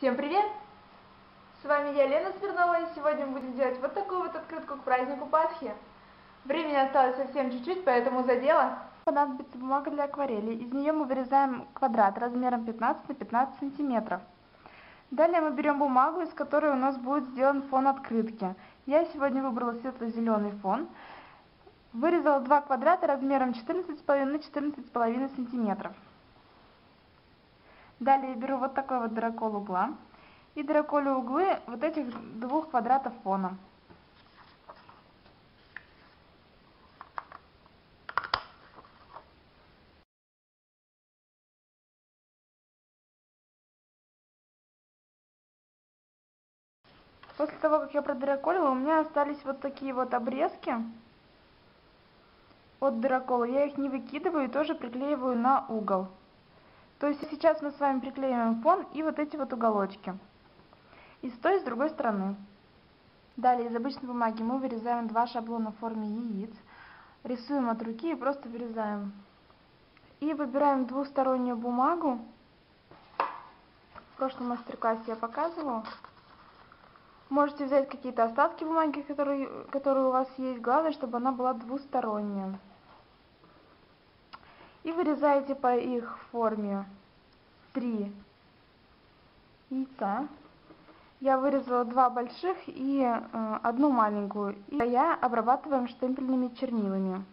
Всем привет! С вами я, Лена Смирнова, и сегодня мы будем делать вот такую вот открытку к празднику Пасхи. Времени осталось совсем чуть-чуть, поэтому за дело. Понадобится бумага для акварели. Из нее мы вырезаем квадрат размером 15 на 15 сантиметров. Далее мы берем бумагу, из которой у нас будет сделан фон открытки. Я сегодня выбрала светло-зеленый фон. Вырезала два квадрата размером 14,5 на 14,5 сантиметров. Далее беру вот такой вот дракол угла и драколю углы вот этих двух квадратов фона. После того, как я продраколила, у меня остались вот такие вот обрезки от дракола. Я их не выкидываю и тоже приклеиваю на угол. То есть сейчас мы с вами приклеиваем фон и вот эти вот уголочки. И с той, и с другой стороны. Далее из обычной бумаги мы вырезаем два шаблона в форме яиц. Рисуем от руки и просто вырезаем. И выбираем двустороннюю бумагу. В прошлом мастер-классе я показывала. Можете взять какие-то остатки бумаги, которые, которые у вас есть. Главное, чтобы она была двусторонняя и вырезаете по их форме три яйца. Я вырезала два больших и э, одну маленькую. И я обрабатываем штемпельными чернилами.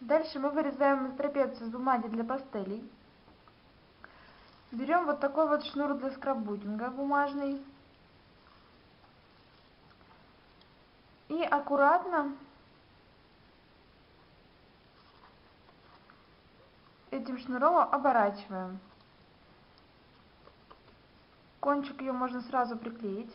Дальше мы вырезаем трапецию с бумаги для пастелей. Берем вот такой вот шнур для скраббукинга бумажный. И аккуратно этим шнуром оборачиваем. Кончик ее можно сразу приклеить.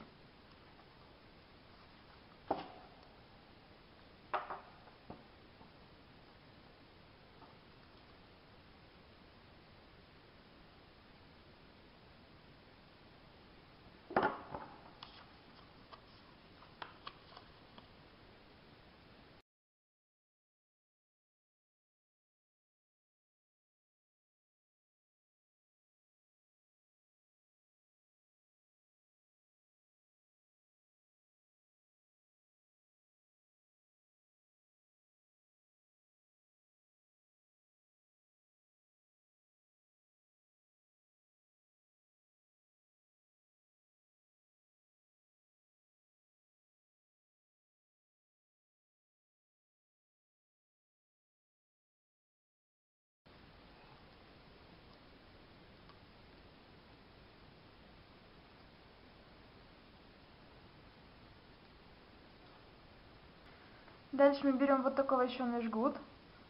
Дальше мы берем вот такой вощеный жгут,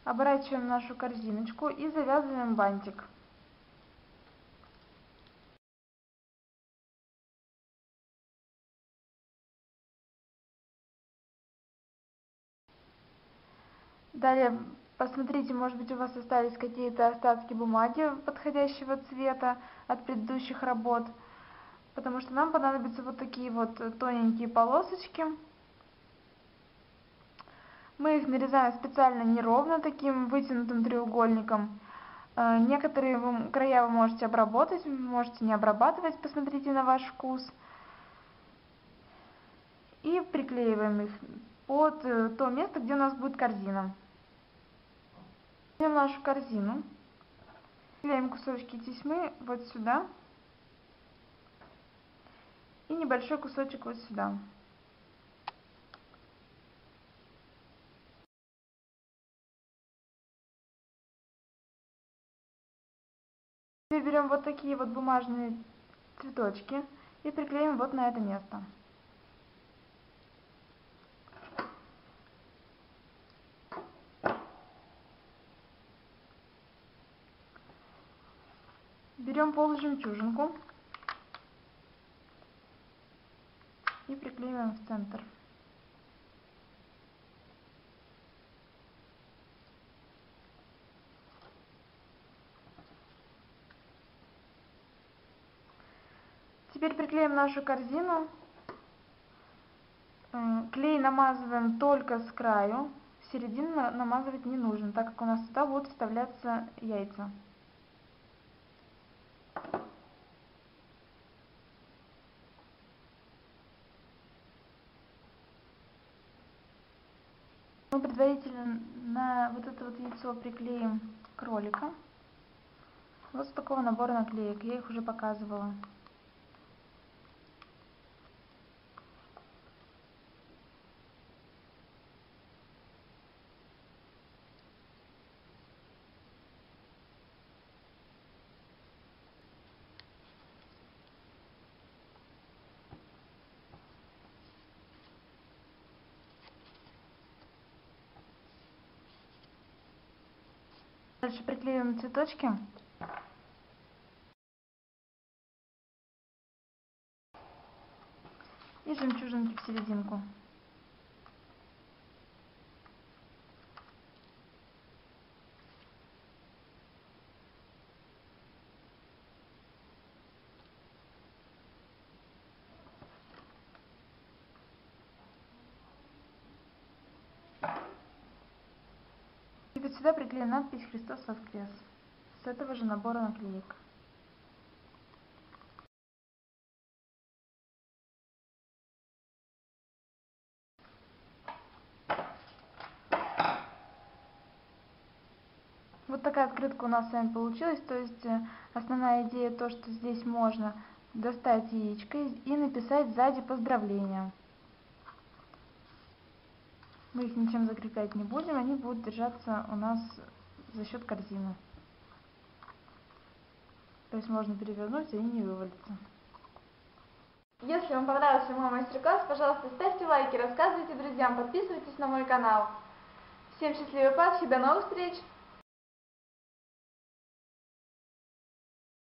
оборачиваем нашу корзиночку и завязываем бантик. Далее, посмотрите, может быть у вас остались какие-то остатки бумаги подходящего цвета от предыдущих работ, потому что нам понадобятся вот такие вот тоненькие полосочки. Мы их нарезаем специально неровно, таким вытянутым треугольником. Э, некоторые края вы можете обработать, можете не обрабатывать, посмотрите на ваш вкус. И приклеиваем их под э, то место, где у нас будет корзина. Берем нашу корзину, клеим кусочки тесьмы вот сюда и небольшой кусочек вот сюда. Теперь берем вот такие вот бумажные цветочки и приклеим вот на это место. Берем полужемчужинку и приклеиваем в центр. Теперь приклеим нашу корзину клей намазываем только с краю, середину намазывать не нужно, так как у нас туда будут вставляться яйца. Мы предварительно на вот это вот яйцо приклеим кролика. Вот с такого набора наклеек, я их уже показывала. Дальше приклеиваем цветочки. И жемчужинки в серединку. И вот сюда приклеим надпись «Христос воскрес» с этого же набора наклеек. Вот такая открытка у нас с вами получилась, то есть э, основная идея то, что здесь можно достать яичко и написать сзади поздравления. Мы их ничем закреплять не будем, они будут держаться у нас за счет корзины. То есть можно перевернуть, и они не вывалятся. Если вам понравился мой мастер-класс, пожалуйста, ставьте лайки, рассказывайте друзьям, подписывайтесь на мой канал. Всем счастливой Пасхи, до новых встреч!